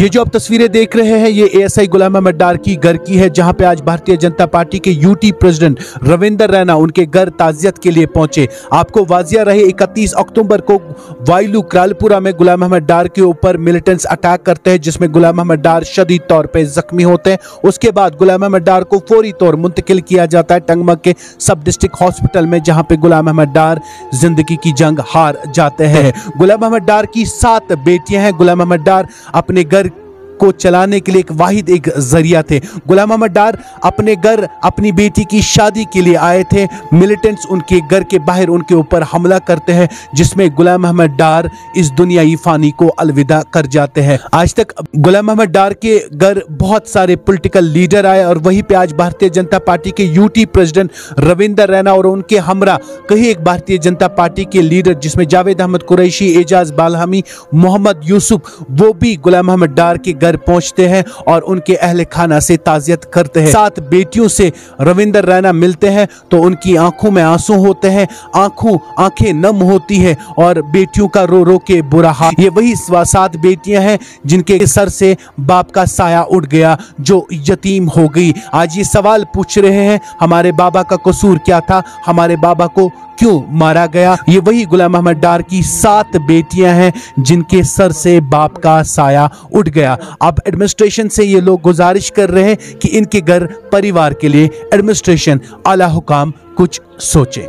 ये जो आप तस्वीरें देख रहे हैं, ये एएसआई गुलाम अहमद डार की घर की है, जहाँ पे आज भारतीय जनता पार्टी के यूटी प्रेसिडेंट रविंदर रैना उनके घर ताजियत के लिए पहुँचे। आपको वाजिया रहे 31 अक्टूबर को वायलू क्रालपुरा में गुलाम अहमद डार के ऊपर मिलिटेंट्स अटैक करते हैं, जिसमें गुलाम अहमद डार शदीद तौर पर जख्मी होते हैं। उसके बाद गुलाम अहमद डार को फौरी तौर मुंतकिल किया जाता है टंगमग के सब डिस्ट्रिक्ट हॉस्पिटल में, जहाँ पे गुलाम अहमद डार ज़िंदगी की जंग हार जाते हैं। गुलाम अहमद डार की सात बेटियाँ हैं। गुलाम अहमद डार अपने घर को चलाने के लिए एक वाहिद एक ज़रिया थे। गुलाम अहमद डार अपने घर, अपनी बेटी की शादी के लिए आए थे। मिलिटेंट्स उनके घर के बाहर उनके ऊपर हमला करते हैं, जिसमें गुलाम अहमद डार इस दुनियाई फानी को अलविदा कर जाते हैं। आज तक गुलाम अहमद डार के घर बहुत सारे पोलिटिकल लीडर आए और वहीं पे आज भारतीय जनता पार्टी के यूटी प्रेसिडेंट रविंदर रैना और उनके हमरा, कहीं एक भारतीय जनता पार्टी के लीडर जिसमें जावेद अहमद कुरैशी, एजाज बालहमी, मोहम्मद यूसुफ, वो भी गुलाम अहमद डार के घर घर पहुँचते हैं और उनके अहल खाना से ताजियत करते हैं। सात बेटियों से रविंदर रैना मिलते हैं तो उनकी आँखों में आँसू होते हैं, आँखों, आँखें नम होती है और बेटियों का रो रो के बुरा हाल। ये वही सात बेटियाँ हैं जिनके सर से बाप का साया उठ गया, जो यतीम हो गई। आज ये सवाल पूछ रहे हैं, हमारे बाबा का कसूर क्या था? हमारे बाबा को क्यों मारा गया? ये वही गुलाम अहमद डार की सात बेटियाँ हैं, जिनके सर से बाप का साया उठ गया। अब एडमिनिस्ट्रेशन से ये लोग गुजारिश कर रहे हैं कि इनके घर परिवार के लिए एडमिनिस्ट्रेशन आला हुकाम कुछ सोचे।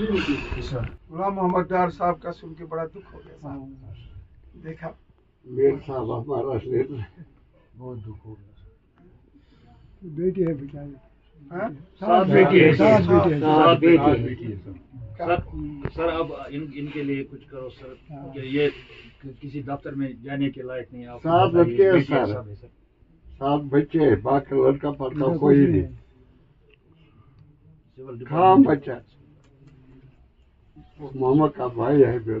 गुलाम मोहम्मद डार साहब का सुन के बड़ा दुख हो गया साहब देखा मेर साहब हमारा शेर बहुत दुख हो गया बेटी है बेचारी। हाँ? सात बेटी है सात बेटी है। सात बेटी है। सर। सर अब इन इनके लिए कुछ करो सर। ये किसी दफ्तर में जाने के लायक नहीं आप सात बच्चे हैं, सर। है, सर। सात बच्चे हैं, बाकी लड़का पड़ता कोई नहीं डिपार्टमेंट बच्चा। मामा का भाई है मेरे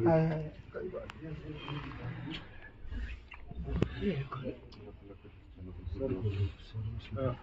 Sarı. Sarı.